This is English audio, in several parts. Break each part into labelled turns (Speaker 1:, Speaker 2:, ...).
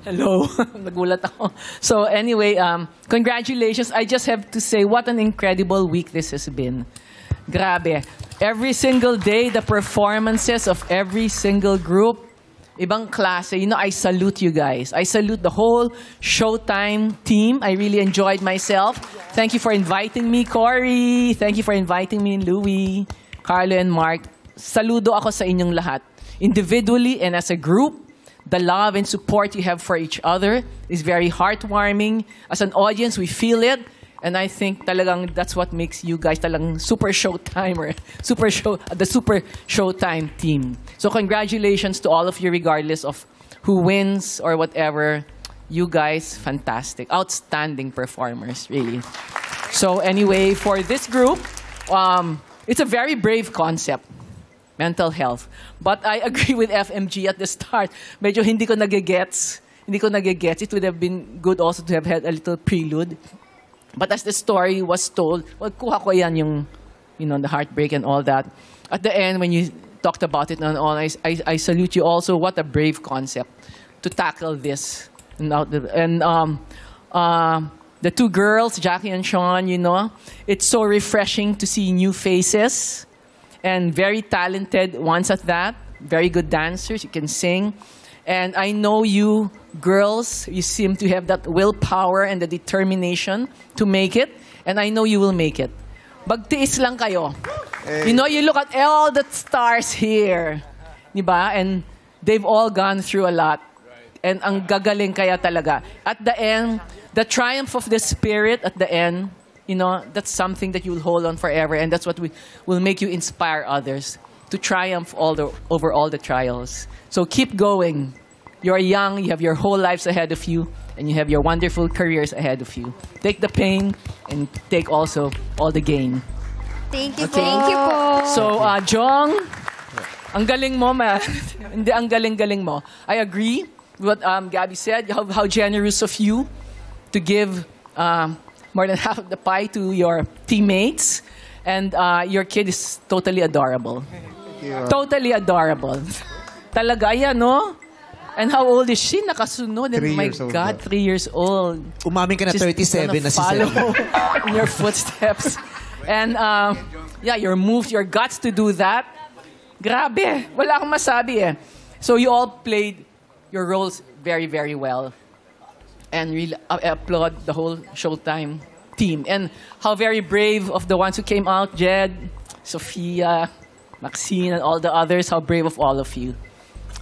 Speaker 1: Hello. Nagulat ako. So anyway, um, congratulations. I just have to say what an incredible week this has been. Grabe. Every single day, the performances of every single group, ibang klase. You know, I salute you guys. I salute the whole Showtime team. I really enjoyed myself. Thank you for inviting me, Corey. Thank you for inviting me, Louie, Carlo, and Mark. Saludo ako sa inyong lahat. Individually and as a group, the love and support you have for each other is very heartwarming. As an audience, we feel it. And I think talagang that's what makes you guys talagang super showtimer, super show, the super showtime team. So congratulations to all of you, regardless of who wins or whatever. You guys, fantastic, outstanding performers, really. So anyway, for this group, um, it's a very brave concept mental health. But I agree with FMG at the start. Medyo hindi ko nagigets. Hindi ko nagigets. It would have been good also to have had a little prelude. But as the story was told, well, kuha ko yan yung, you know, the heartbreak and all that. At the end, when you talked about it and all, I, I, I salute you also. What a brave concept to tackle this. And, and um, uh, the two girls, Jackie and Cianne, you know, it's so refreshing to see new faces and very talented ones at that. Very good dancers. You can sing. And I know you girls, you seem to have that willpower and the determination to make it. And I know you will make it. Bagtiis lang kayo. You know, you look at all the stars here. Di ba? And they've all gone through a lot. And ang gagaling kaya talaga. At the end, the triumph of the spirit at the end, you know, that's something that you'll hold on forever. And that's what we, will make you inspire others to triumph all the, over all the trials. So keep going. You're young, you have your whole lives ahead of you, and you have your wonderful careers ahead of you. Take the pain and take also all the gain.
Speaker 2: Thank you
Speaker 1: Okay.
Speaker 2: po. Thank you po.
Speaker 1: So, uh, Jhong, ang galing mo, man. Hindi, ang galing-galing mo. I agree with what um, Gabby said, how, how generous of you to give um, more than half of the pie to your teammates. And uh, your kid is totally adorable. Totally adorable. Talaga yan, no? And how old is she? Nakasunod.
Speaker 3: Three
Speaker 1: and my
Speaker 3: years old
Speaker 1: God,
Speaker 3: daw.
Speaker 1: three years old.
Speaker 4: Umamin ka na
Speaker 1: Just
Speaker 4: 37
Speaker 1: gonna
Speaker 4: na si
Speaker 1: follow
Speaker 4: Sel.
Speaker 1: in your footsteps. And um, yeah, your moves, your guts to do that. Grabe. Wala akong masabi eh. So you all played your roles very, very well. And really applaud the whole Showtime team. And how very brave of the ones who came out, Jed, Sophia, Maxine, and all the others. How brave of all of you.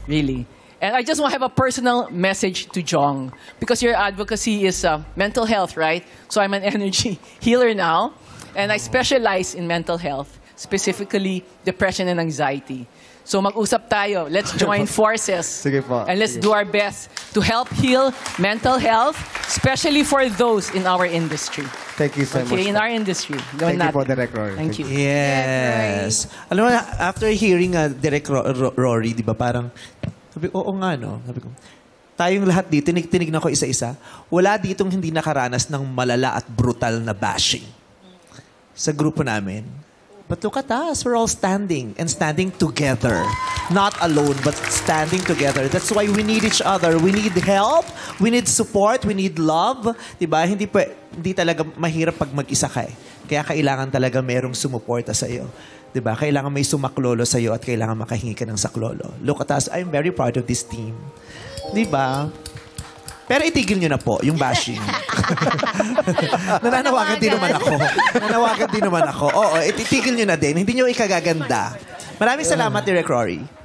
Speaker 1: Really. And I just want to have a personal message to Jhong because your advocacy is uh, mental health, right? So I'm an energy healer now, and I specialize in mental health, specifically depression and anxiety. So mag-usap tayo. Let's join forces.
Speaker 3: Sige po.
Speaker 1: And let's
Speaker 3: Sige.
Speaker 1: do our best to help heal mental health, especially for those in our industry.
Speaker 3: Thank you so much.
Speaker 1: Okay, in
Speaker 3: po.
Speaker 1: our industry.
Speaker 3: Thank you
Speaker 1: Gawin
Speaker 3: po,
Speaker 1: natin.
Speaker 3: Direk Rory.
Speaker 1: Thank
Speaker 3: Thank
Speaker 1: you.
Speaker 4: Yes. Alam mo, after hearing uh, Ro- Ro- Rory, di ba, parang, sabi ko, oo nga, no? Sabi ko, tayong lahat dito, tinig tinignan ko isa-isa, wala ditong hindi nakaranas ng malala at brutal na bashing sa grupo namin. But look at us, we're all standing and standing together. Not alone, but standing together. That's why we need each other. We need help, we need support, we need love. Diba? Hindi, pa, hindi talaga mahirap pag mag-isa ka eh. Kaya kailangan talaga merong sumuporta sa iyo. Diba? Kailangan may sumaklolo sa iyo at kailangan makahingi ka ng saklolo. Look at us, I'm very proud of this team. Diba? Pero itigil nyo na po yung bashing. Nananawagan din naman ako. Nananawagan din naman ako. Oo, it- itigil nyo na din. Hindi nyo ikagaganda. Maraming salamat, Direk Rory.